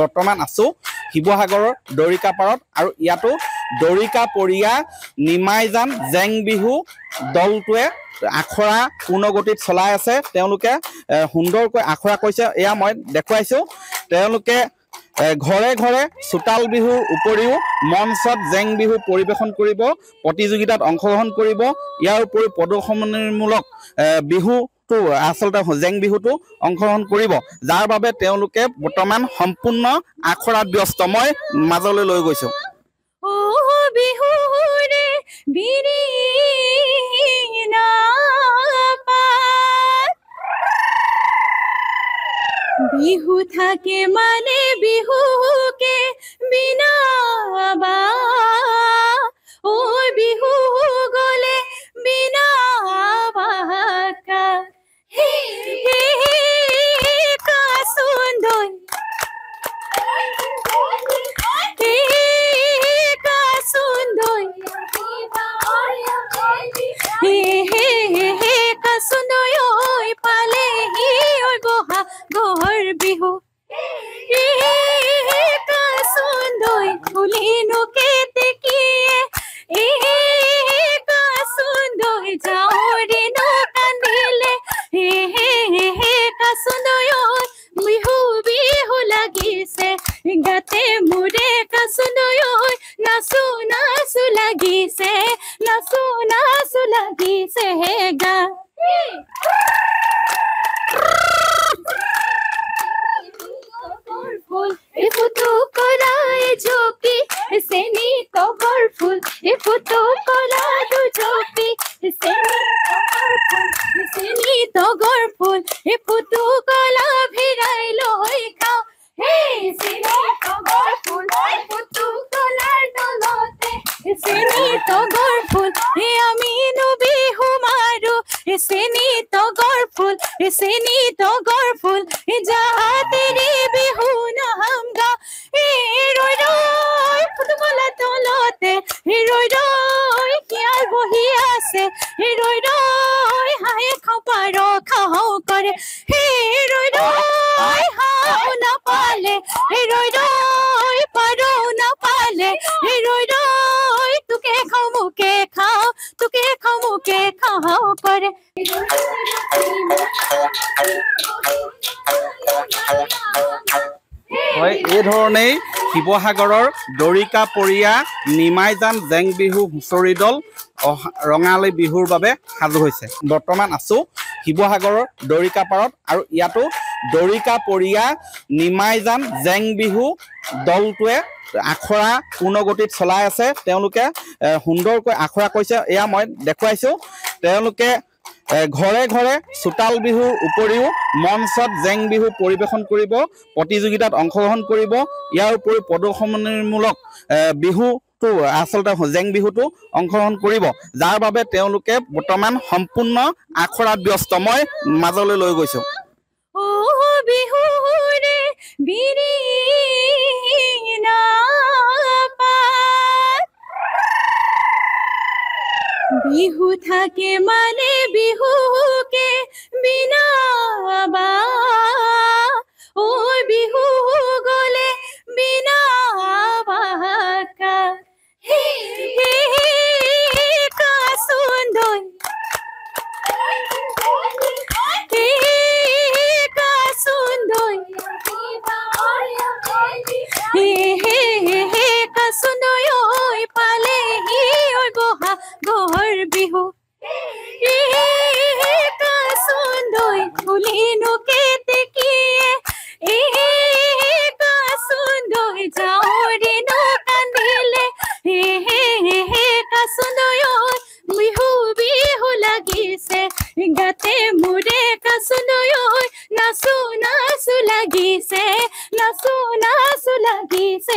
বৰ্তমান আছোঁ শিৱসাগৰৰ দৰিকাপাৰত আৰু ইয়াতো দৰিকাপৰীয়া নিমাইজান জেং বিহু দলটোৱে আখৰা পূৰ্ণগতিত চলাই আছে। তেওঁলোকে সুন্দৰকৈ আখৰা কৰিছে এয়া মই দেখুৱাইছোঁ। তেওঁলোকে ঘৰে ঘৰে চোতাল বিহুৰ উপৰিও মঞ্চত জেং বিহু পৰিৱেশন কৰিব প্ৰতিযোগিতাত অংশগ্ৰহণ কৰিব। ইয়াৰ উপৰিও প্ৰদৰ্শনীমূলক এ, বিহুটো আচলতে জেং বিহুটো অংশগ্ৰহণ কৰিব। যাৰ বাবে তেওঁলোকে বৰ্তমান সম্পূৰ্ণ আখৰাত ব্যস্ত। মই মাজলৈ লৈ গৈছোঁ। বিহু থাকে মানে বিহুকে বিনাবা ও বিহু ফুলিনো কেতে কিয়ে হে হে কা সুন্দর যাওরে নো কান্দিলে হে হে হে হে কা সুন্দর ওই বিহু বিহু লাগিছে গাতে মোৰে কাচু নৈ নাচো নাচো লাগিছে নাচো নাচো লাগিছে হে গা colorful. If you talk colorful, Jopi, seni colorful, seni to colorful. If you talk colorful, bhirai loi. Hey, seni to colorful. If you talk colorful, lote, seni to colorful. Hey, aminu bihu maru, seni to colorful, seni to colorful. Jaha tere bihu na hamga. Hey. ৰৈ ৰৈ শিয়াল বহি আছে ৰৈ ৰৈ হাঁহে খাওঁ পাৰ খাওঁ কৰে হে ৰৈ ৰৈ হাঁহ নাপালে ৰৈ ৰৈ পাৰ নাপালে ৰৈ ৰৈ তোকে খাওঁ মোকে খাওঁ তোকে খাওঁ মোকে খাওঁ কৰে হয় এই ধৰণেই শিৱসাগৰৰ দৰিকাপৰীয়া নিমাইজান জেং বিহু হুঁচৰি দল ৰঙালী বিহুৰ বাবে সাজু হৈছে। বৰ্তমান আছোঁ শিৱসাগৰৰ দৰিকাপাৰত আৰু ইয়াতো দৰিকাপৰীয়া নিমাইজান জেং বিহু দলটোৱে আখৰা পূৰ্ণগতিত চলাই আছে। তেওঁলোকে সুন্দৰকৈ আখৰা কৰিছে। এয়া মই দেখুৱাইছোঁ। তেওঁলোকে ঘৰে ঘৰে চোতাল বিহুৰ উপৰিও মঞ্চত জেং বিহু পৰিৱেশন কৰিব প্ৰতিযোগিতাত অংশগ্ৰহণ কৰিব। ইয়াৰ উপৰিও প্ৰদৰ্শনীমূলক বিহুটো আচলতে জেং বিহুটো অংশগ্ৰহণ কৰিব। যাৰ বাবে তেওঁলোকে বৰ্তমান সম্পূৰ্ণ আখৰাত ব্যস্ত। মই মাজলৈ লৈ গৈছোঁ। ও বিহু থাকে মানে বিহুকে বিনাবা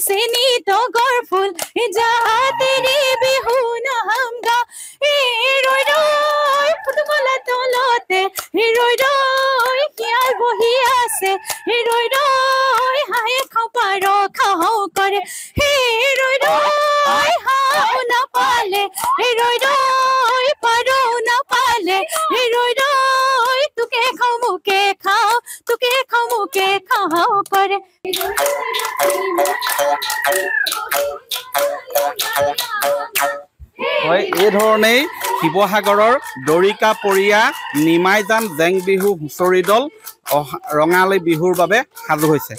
চেনি তগৰ ফুল বিহু গা এ ৰৈ ফুটবলা তলতে এ ৰৈ শিয়াল বহি আছে? এ ৰৈ হাঁহে খাওঁ পাৰ খাওঁ কৰে হে ৰৈ ৰৈ হয় এই ধৰণেই শিৱসাগৰৰ দৰিকা পৰিয়া নিমাইজান জেং বিহু হুঁচৰি দল অহা ৰঙালী বিহুৰ বাবে সাজু হৈছে।